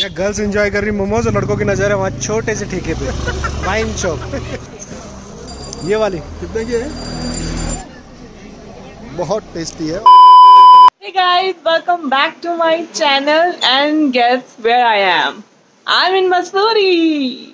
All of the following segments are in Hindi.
या गर्ल्स एंजॉय कर रही मोमोज और लड़कों की नज़र है वहाँ छोटे से ठेके पे वाइन शॉप ये वाली कितने की है बहुत टेस्टी है Hey guys, welcome back to my channel and guess where I am? I'm in Masuri.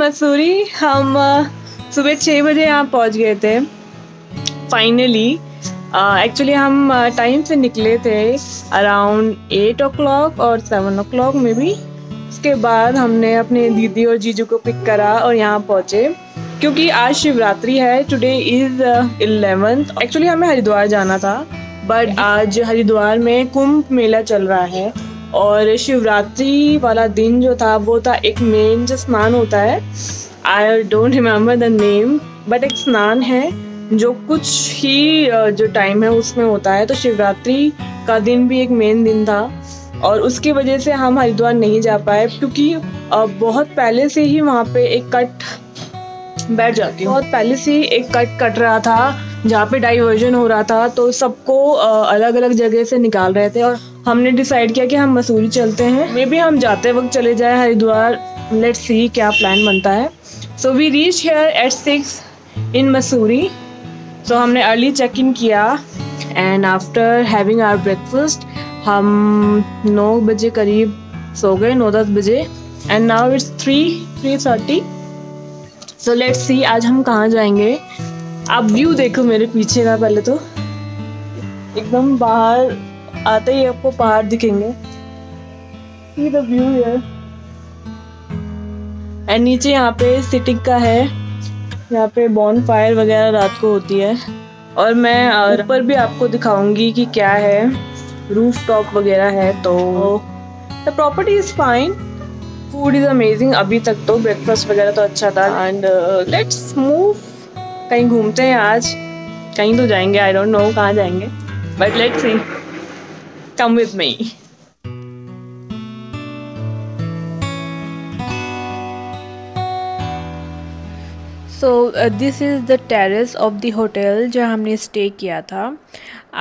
Mussoorie, हम सुबह छः बजे यहाँ पहुँच गए थे। फाइनली एक्चुअली हम टाइम से निकले थे अराउंड एट ओ क्लॉक और सेवन ओ क्लॉक में भी। उसके बाद हमने अपने दीदी और जीजू को पिक करा और यहाँ पहुँचे। क्योंकि आज शिवरात्रि है टुडे इज़ इलेवेंथ एक्चुअली हमें हरिद्वार जाना था बट आज हरिद्वार में कुंभ मेला चल रहा है। और शिवरात्रि वाला दिन जो था, वो था एक मेन जो स्नान होता है। I don't remember the name but एक स्नान है, जो कुछ ही जो टाइम है उसमें होता है। तो शिवरात्रि का दिन भी एक मेन दिन था और उसकी वजह से हम हरिद्वार नहीं जा पाए, क्योंकि बहुत पहले से ही वहाँ पे एक कट बैठ जाती हूँ। बहुत पहले से ही एक कट कट रहा था, जहाँ पे डाइवर्जन हो रहा था तो सबको अलग अलग जगह से निकाल रहे थे और हमने डिसाइड किया कि हम मसूरी चलते हैं। मे बी हम जाते वक्त चले जाए हरिद्वार। लेट सी क्या प्लान बनता है। So we reach here at six in Mussoorie so हमने अर्ली चेक इन किया। And after having our breakfast हम नौ बजे करीब सो गए, नौ दस बजे। And now it's three three thirty so let see आज हम कहाँ जाएँगे। आप व्यू देखो मेरे पीछे का पहले तो। एकदम बाहर आते ही आपको पहाड़ दिखेंगे। See the view here. And नीचे यहाँ पे सिटिंग का है। यहाँ पे बॉन फायर वगैरह रात को होती है। और मैं ऊपर भी आपको दिखाऊँगी कि क्या है। रूफ टॉप वगैरह है तो the property is fine food is amazing अभी तक तो ब्रेकफास्ट वगैरह तो अच्छा था। एंड लेट्स मूव कहीं घूमते हैं आज। कहीं तो जाएँगे। आई डोंट नो कहाँ जाएँगे। But let's see come with me so this is the terrace of the hotel जहाँ हमने स्टे किया था।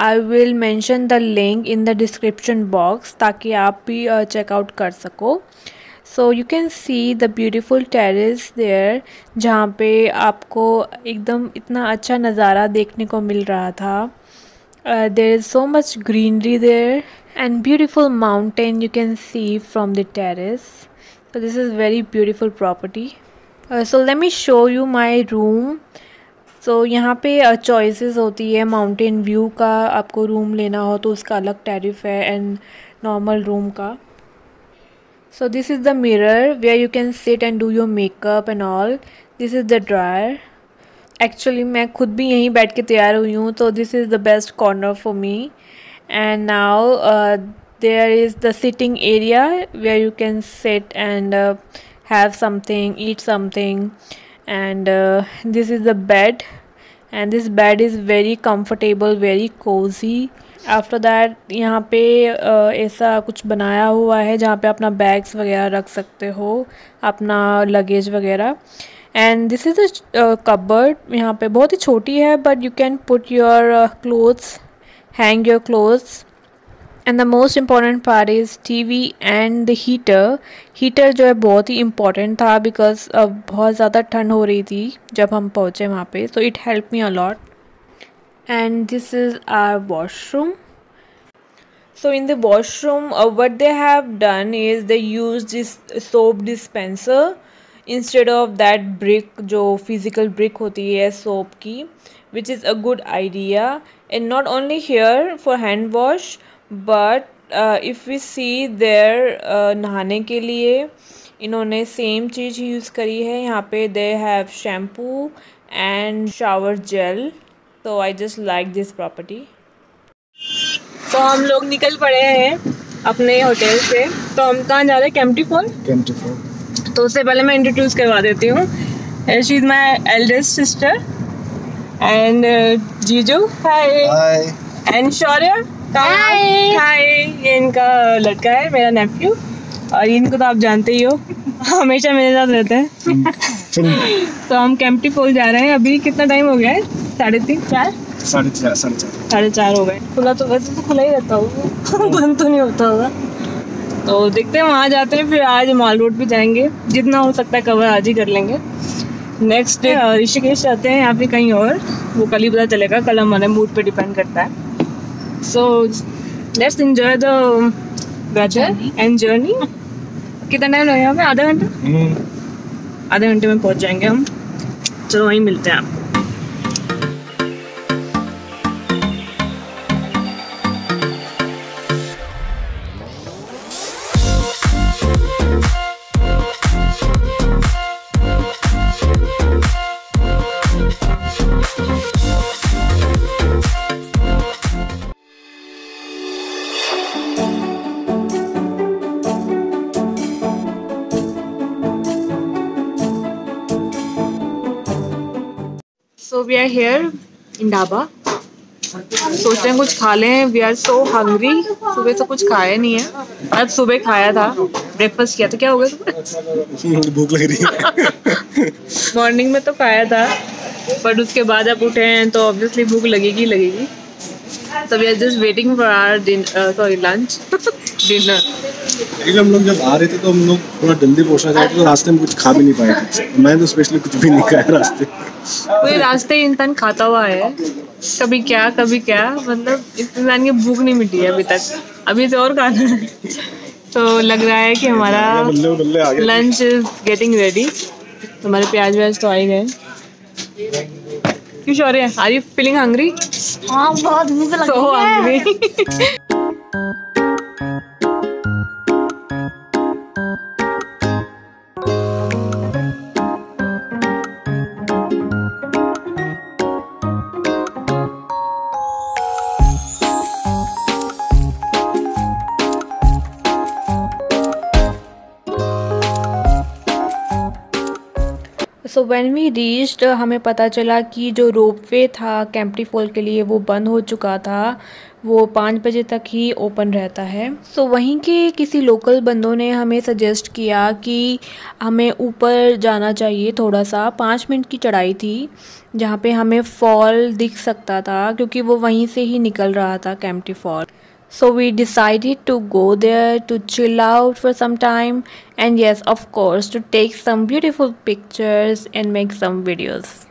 I will mention the link in the description box ताकि आप भी चेकआउट कर सको। So you can see the beautiful terrace there जहाँ पे आपको एकदम इतना अच्छा नज़ारा देखने को मिल रहा था। There is so much greenery there and beautiful mountain you can see from the terrace so this is very beautiful property uh, so let me show you my room so यहाँ पे चॉइसेस होती है माउंटेन व्यू का आपको रूम लेना हो तो उसका अलग टैरिफ है एंड नॉर्मल रूम का so this is the mirror where you can sit and do your makeup and all this is the dryer actually मैं खुद भी यहीं बैठ के तैयार हुई हूँ तो this is the best corner for me and now there is the sitting area where you can sit and have something eat something. And uh, this is the bed. And this bed very comfortable very cozy. After that यहाँ पे uh, ऐसा कुछ बनाया हुआ है जहाँ पे अपना बैग्स वगैरह रख सकते हो अपना लगेज वगैरह. And this is a cupboard यहाँ पे बहुत ही छोटी है but you can put your clothes hang your clothes and the most important part is T V and the heater heater जो है बहुत ही इंपॉर्टेंट था बिकॉज़ बहुत ज़्यादा ठंड हो रही थी जब हम पहुँचे वहाँ पे so it help me a lot this is our washroom. So in the washroom uh, what they have done is they use this soap dispenser. Instead of that brick जो फ़िज़िकल ब्रिक होती है सोप की which is a good idea and not only here for hand wash but if you see there नहाने के लिए इन्होंने सेम चीज़ यूज़ करी है. यहाँ पे they have shampoo and shower gel तो I just like this property तो हम लोग निकल पड़े हैं अपने होटल से. तो हम कहाँ जा रहे हैं? कैम्प्टी फॉल कैम्प्टी फॉल तो उससे पहले मैं इंट्रोड्यूस करवा देती हूँ। She is my eldest sister and जीजू हाय हाय एंड शौर्य हाय हाय ये इनका लड़का है मेरा नेफ्यू और इनको तो आप जानते ही हो। हमेशा मेरे साथ रहते हैं। तो हम कैंपटी फॉल जा रहे हैं। अभी कितना टाइम हो गया है? साढ़े तीन चार? साढ़े चार साढ़े चार। साढ़े चार हो गए। खुला तो वैसे तो खुला ही रहता होगा। बंद तो नहीं होता होगा। तो देखते हैं वहाँ जाते हैं फिर आज मॉल रोड भी जाएँगे। जितना हो सकता है कवर आज ही कर लेंगे। नेक्स्ट डे ऋषिकेश जाते हैं या फिर कहीं और वो कल ही पता चलेगा कल हमारे मूड पे डिपेंड करता है। So let's enjoy the weather and journey कितना टाइम लगेगा हमें? आधा घंटा? आधे घंटे में पहुँच जाएँगे हम। चलो वहीं मिलते हैं आपको। हेयर इन ढाबा सोच रहे हैं कुछ खा लें। वी आर सो हंग्री सुबह से कुछ खाया नहीं है। आज सुबह खाया था। ब्रेकफास्ट किया। था क्या हो गया भूख लग रही है। मॉर्निंग में तो खाया था। बट उसके बाद अब उठे हैं तो ऑब्वियसली भूख लगेगी लगेगी। तो we are just waiting for our sorry lunch dinner लेकिन हम लोग जब आ रहे थे तो हम लोग थोड़ा जल्दी पहुँचना चाहते तो रास्ते में कुछ खा भी नहीं पाए थे। मैंने तो स्पेशली कुछ भी नहीं खाया रास्ते। कोई रास्ते इंसान खाता हुआ है। कभी क्या कभी क्या मतलब इस इंसान की भूख नहीं मिटी है अभी तक। अभी से और खाना है। तो लग रहा है कि हमारा बल्ले बल्ले आ गए। लंच इज़ गेटिंग रेडी हमारे प्याज व्याज तो आ ही गए। क्यों Shaurya are you feeling hungry हाँ बहुत भूख लगी सो है। व्हेन वी रीच्ड हमें पता चला कि जो रोपवे था कैंपटी फॉल के लिए वो बंद हो चुका था। वो पाँच बजे तक ही ओपन रहता है। सो so, वहीं के किसी लोकल बंदों ने हमें सजेस्ट किया कि हमें ऊपर जाना चाहिए थोड़ा सा। पाँच मिनट की चढ़ाई थी जहाँ पे हमें फॉल दिख सकता था क्योंकि वो वहीं से ही निकल रहा था Kempty fall. So we decided to go there to chill out for some time and yes, of course, to take some beautiful pictures and make some videos.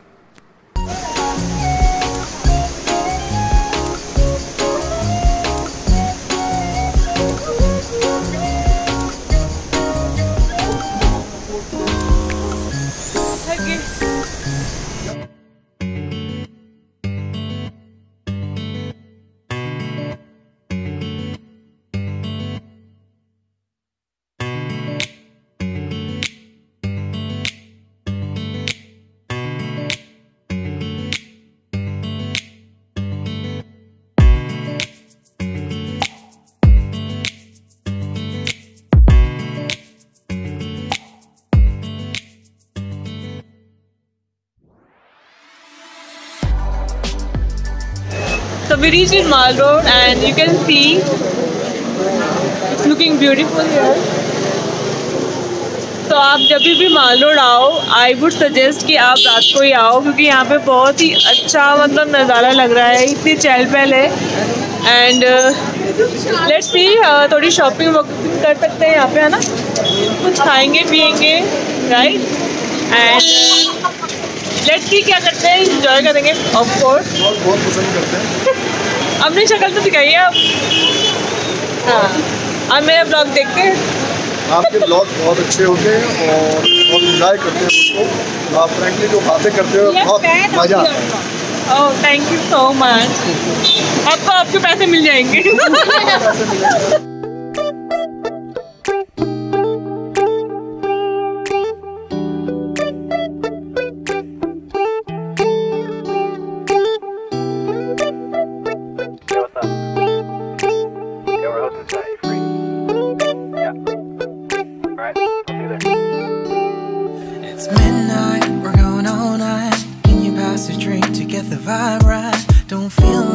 So we reached in Mall Road and you can see it's looking beautiful here. तो आप जब भी माल रोड आओ आई वुड सजेस्ट कि आप रात को ही आओ क्योंकि यहाँ पे बहुत ही अच्छा मतलब नज़ारा लग रहा है, इतनी चहल पहल है एंड लेट्स सी थोड़ी शॉपिंग वॉपिंग कर सकते हैं यहाँ पे, है ना? कुछ खाएँगे, पिएँगे राइट एंड लेट्स सी क्या करते हैं इंजॉय करेंगे ऑफ़ कोर्स बहुत पसंद करते हैं। अपनी शक्ल तो दिखाइए आप। हाँ। आप मेरा ब्लॉग देखते हैं आपके ब्लॉग बहुत अच्छे होते हैं और बहुत इंजॉय करते हैं उसको। आप फ्रेंकली जो बातें करते हो बहुत मज़ा आता है। Oh thank you so much आपको आपके पैसे मिल जाएँगे।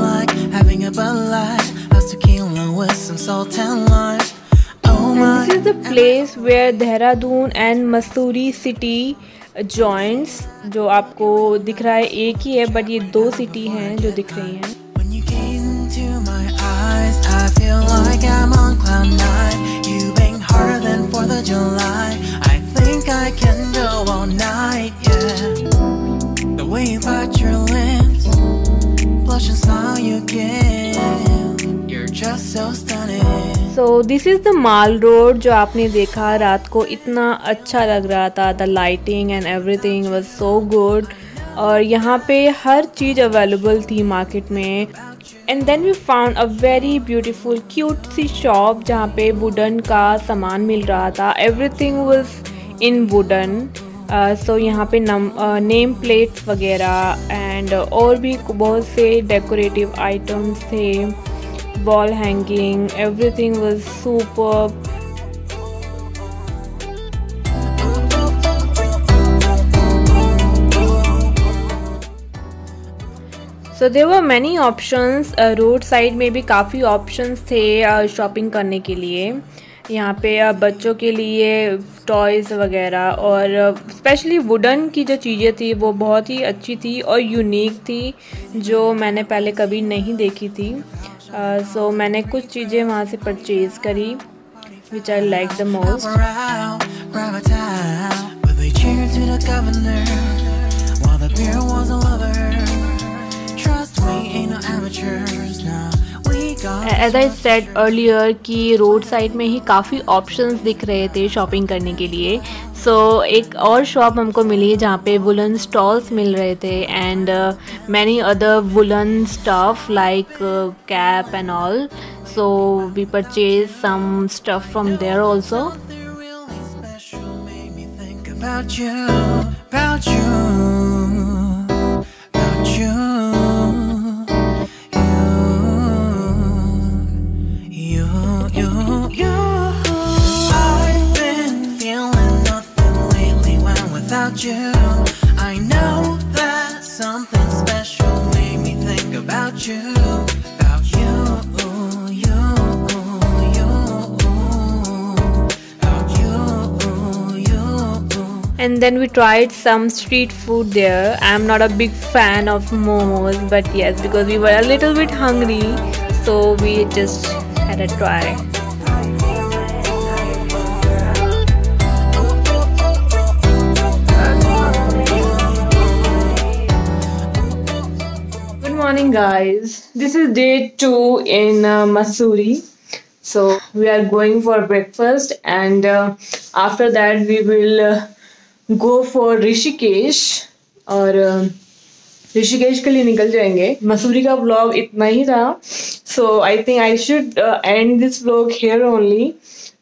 Like having a Bud Light. How's tequila with some salt and lime? Oh my. And this is the place where Dehradun and Masuri city joints जो आपको दिख रहा है एक ही है बट ये दो सिटी हैं जो दिख रही हैं I think I can go all night, yeah. The way you smile you give. You're just so stunning. So this is the mall road जो आपने देखा, रात को इतना अच्छा लग रहा था। The lighting and everything was so good और यहाँ पे हर चीज़ अवेलेबल थी मार्केट में। And then we found a very beautiful cute C shop जहाँ पे वुडन का सामान मिल रहा था। Everything was in wooden so यहाँ पे नम नेम प्लेट्स वगैरह एंड और भी बहुत से डेकोरेटिव आइटम्स थे wall hanging everything was superb. So there were many options road side में भी काफ़ी ऑप्शंस थे शॉपिंग uh, करने के लिए. यहाँ पे आप बच्चों के लिए टॉयज़ वगैरह और स्पेशली वुडन की जो चीज़ें थी वो बहुत ही अच्छी थी और यूनिक थी जो मैंने पहले कभी नहीं देखी थी। सो uh, so मैंने कुछ चीज़ें वहाँ से परचेज़ करी which I like the most amateurs now. As I said earlier कि रोड साइड में ही काफ़ी ऑप्शंस दिख रहे थे शॉपिंग करने के लिए। सो so, एक और शॉप हमको मिली जहाँ पे वुलन स्टॉल्स मिल रहे थे and many other woollen stuff like cap and all so we purchase some stuff from there also about you, about you, without you. I know that something special made me think about you, about you, you, you. About you, you. And then we tried some street food there. I'm not a big fan of momos, but yes, because we were a little bit hungry, so we just had a try. morning, guys. This is day two in uh, Masuri. So we are going for breakfast, and uh, after that we will uh, go for Rishikesh और uh, ऋषिकेश के लिए निकल जाएंगे मसूरी का ब्लॉग इतना ही था so I think I should end this blog here only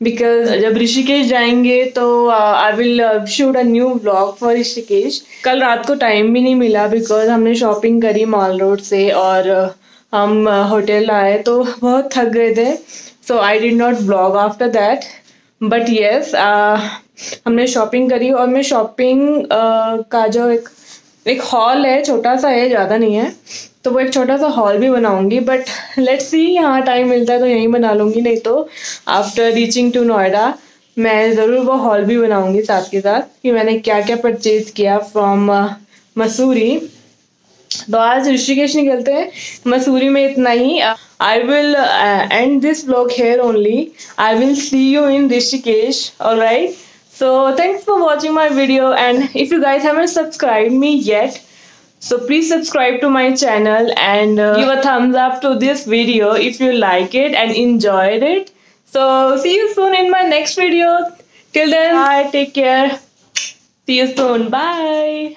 because जब ऋषिकेश जाएँगे तो I will shoot a new blog for Rishikesh. कल रात को टाइम भी नहीं मिला बिकॉज़ हमने शॉपिंग करी मॉल रोड से और uh, हम होटल आए तो बहुत थक गए थे. So I did not blog after that but yes हमने शॉपिंग करी और मैं शॉपिंग uh, का जो एक एक हॉल है, छोटा सा है, ज़्यादा नहीं है तो वो एक छोटा सा हॉल भी बनाऊँगी बट लेट्स सी यहाँ टाइम मिलता है तो यहीं बना लूँगी, नहीं तो आफ्टर रीचिंग टू नोएडा मैं ज़रूर वो हॉल भी बनाऊँगी साथ के साथ, कि मैंने क्या क्या परचेज किया फ्रॉम मसूरी तो आज ऋषिकेश निकलते हैं मसूरी में इतना ही। I will end this blog here only I will see you in Rishikesh और right so thanks for watching my video and if you guys haven't subscribed me yet so please subscribe to my channel and uh, give a thumbs up to this video if you like it and enjoyed it. So see you soon in my next video. Till then bye. Take care. see you soon. Bye